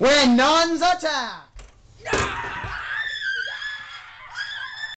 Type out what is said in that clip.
when nuns attack.